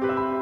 thank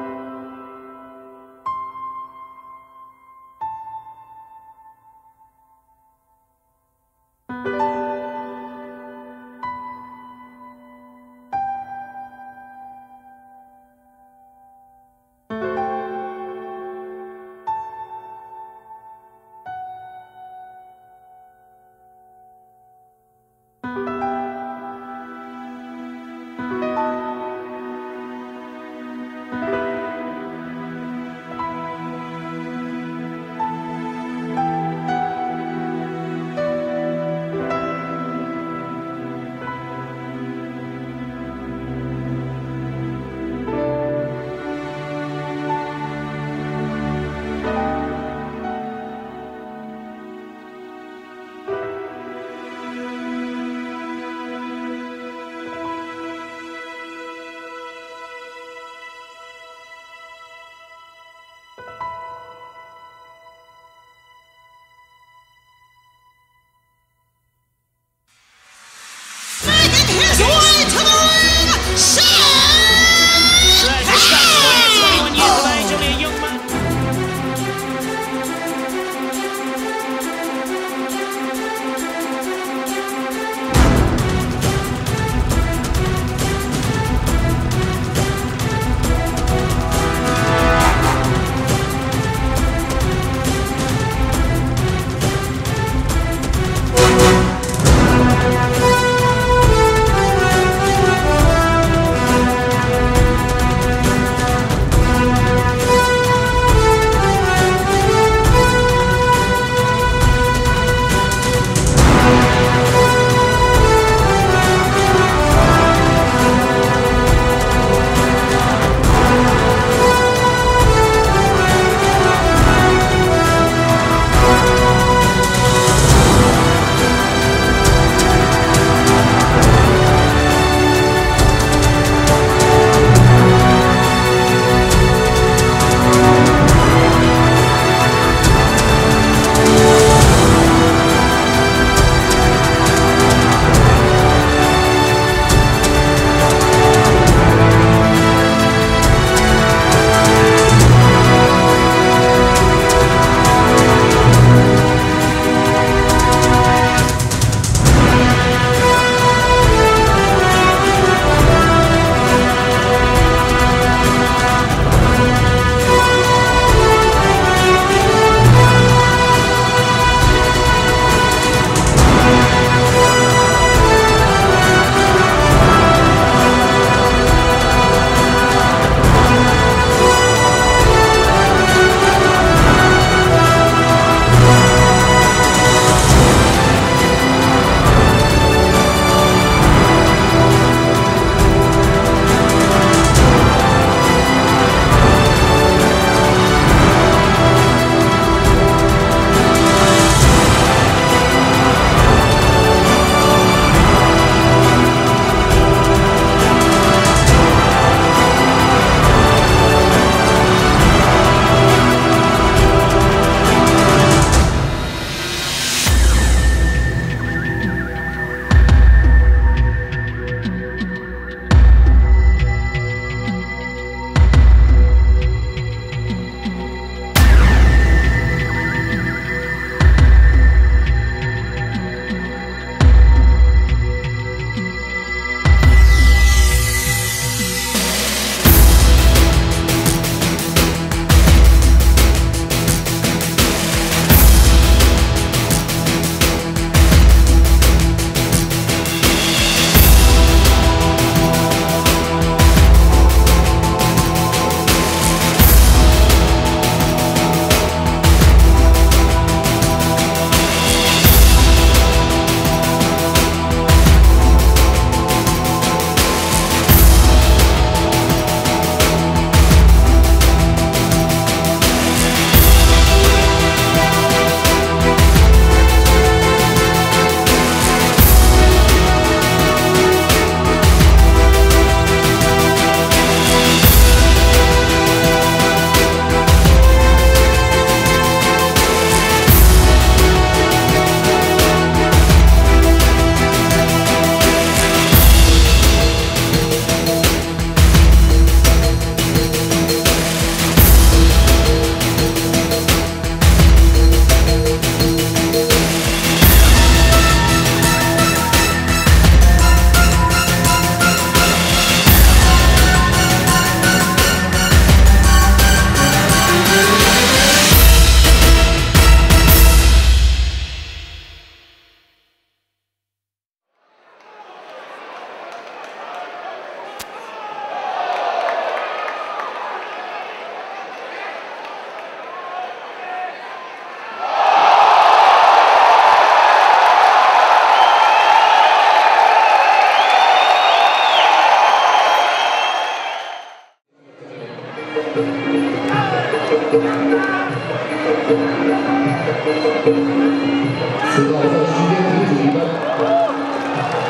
知道在时间停止一般，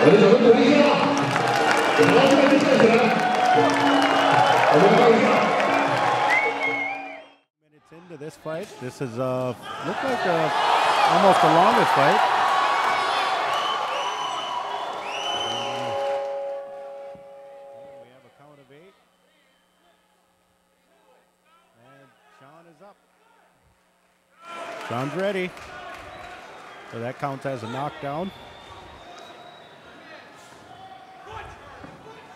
我们掌声鼓励一下，好，现在就站起来，我们看一下。 Minutes into this fight, this is uh look like a, almost the longest fight. Sean's ready. So that counts as a knockdown.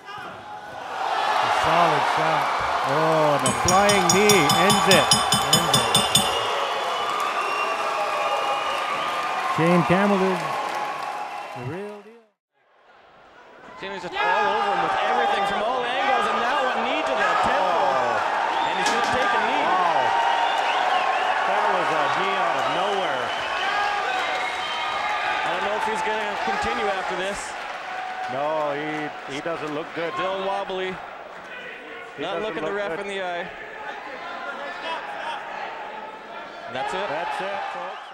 A solid shot. Oh, the flying knee ends it. Ends it. Shane Campbell is the real deal. Jimmy's just all over him with everything from all continue after this. No, he he doesn't look good. Still wobbly. He Not looking the ref good. in the eye. And that's it. That's it, folks.